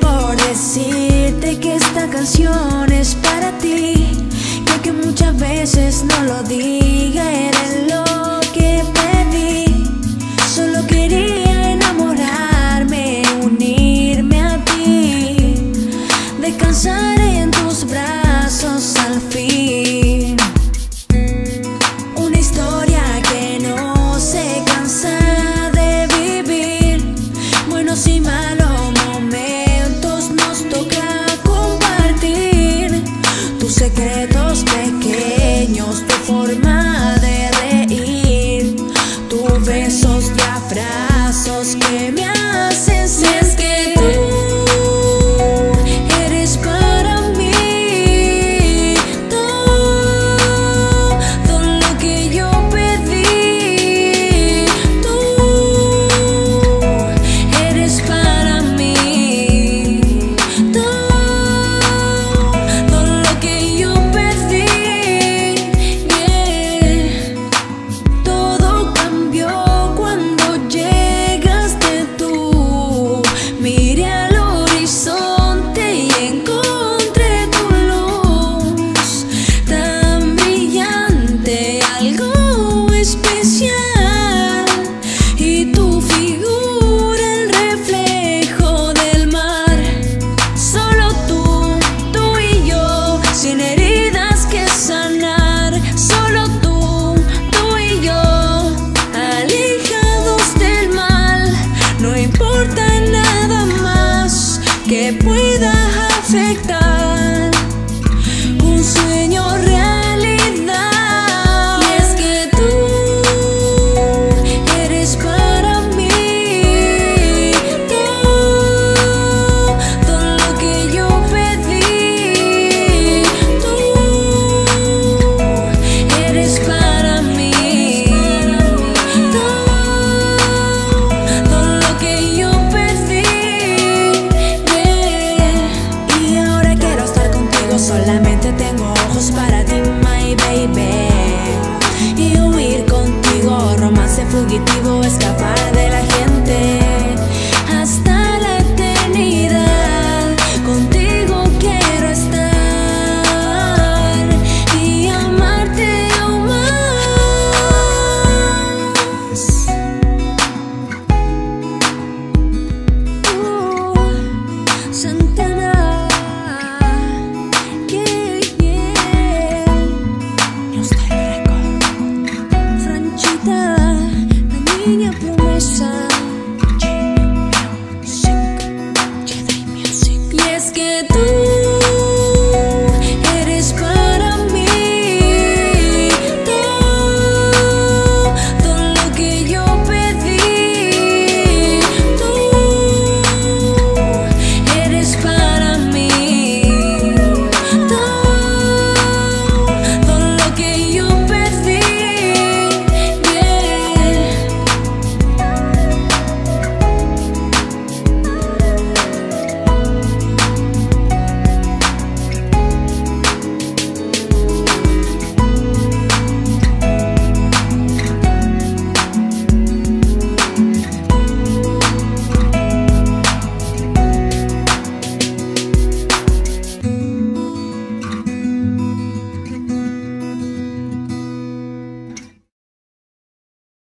por decirte que esta canción es para ti. Ya que muchas veces no lo diga, eres lo que pedí. Solo quería enamorarme, unirme a ti, descansar en secretos pequeños, tu forma de reír, tus besos y abrazos que me que pueda afectar. escapar.